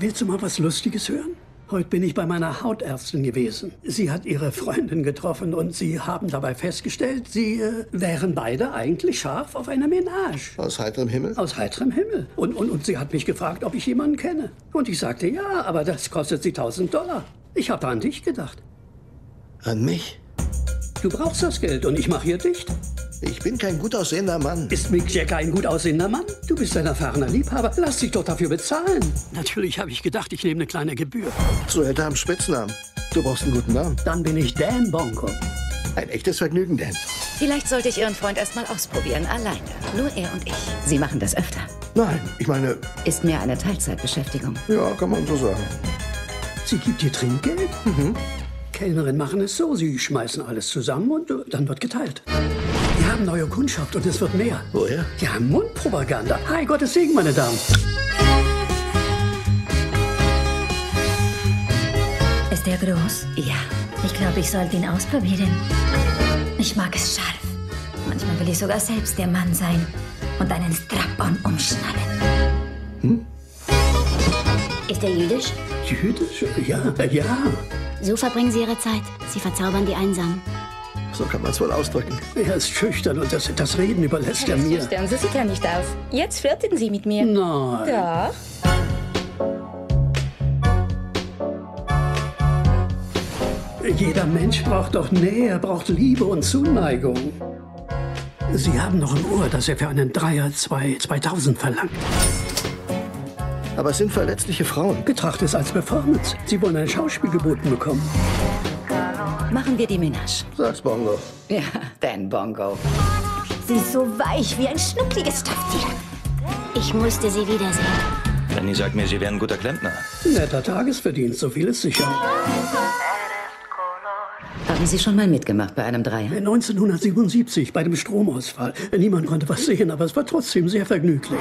Willst du mal was Lustiges hören? Heute bin ich bei meiner Hautärztin gewesen. Sie hat ihre Freundin getroffen und sie haben dabei festgestellt, sie äh, wären beide eigentlich scharf auf eine Menage. Aus heiterem Himmel? Aus heiterem Himmel. Und, und, und sie hat mich gefragt, ob ich jemanden kenne. Und ich sagte, ja, aber das kostet sie 1000 Dollar. Ich habe an dich gedacht. An mich? Du brauchst das Geld und ich mache hier dicht. Ich bin kein gut aussehender Mann. Ist Mick Jagger ein gut aussehender Mann? Du bist ein erfahrener Liebhaber. Lass dich doch dafür bezahlen. Natürlich habe ich gedacht, ich nehme eine kleine Gebühr. Zuhälter haben Spitznamen. Du brauchst einen guten Namen. Dann bin ich Dan Bonko. Ein echtes Vergnügen, Dan. Vielleicht sollte ich Ihren Freund erst mal ausprobieren, alleine. Nur er und ich. Sie machen das öfter. Nein, ich meine, Ist mehr eine Teilzeitbeschäftigung. ja, kann man so sagen. Sie gibt dir Trinkgeld? Mhm. Kellnerin machen es so, sie schmeißen alles zusammen und äh, dann wird geteilt. Wir haben neue Kundschaft und es wird mehr. Woher? Ja, Mundpropaganda. Hi, Gottes Segen, meine Damen. Ist der groß? Ja. Ich glaube, ich sollte ihn ausprobieren. Ich mag es scharf. Manchmal will ich sogar selbst der Mann sein und einen Strap-on umschnallen. Ist er jüdisch? Jüdisch? Ja, ja. So verbringen sie ihre Zeit. Sie verzaubern die Einsamen. So kann man es wohl ausdrücken. Er ist schüchtern und das, das Reden überlässt er mir. Stern, so sieht er nicht aus. Jetzt flirten Sie mit mir. Nein. Ja. Jeder Mensch braucht doch Nähe, er braucht Liebe und Zuneigung. Sie haben noch im Ohr, dass er für einen Dreier zwei 2000 verlangt. Aber es sind verletzliche Frauen. Betrachte es als Performance. Sie wollen ein Schauspiel geboten bekommen. Machen wir die Menage. Sag's Bongo. Ja, Dan Bongo. Sie ist so weich wie ein schnuckliges Stofftier. Ich musste sie wiedersehen. Danny sagt mir, Sie wären ein guter Klempner. Netter Tagesverdienst, so viel ist sicher. Haben Sie schon mal mitgemacht bei einem Dreier? 1977 bei dem Stromausfall. Niemand konnte was sehen, aber es war trotzdem sehr vergnüglich.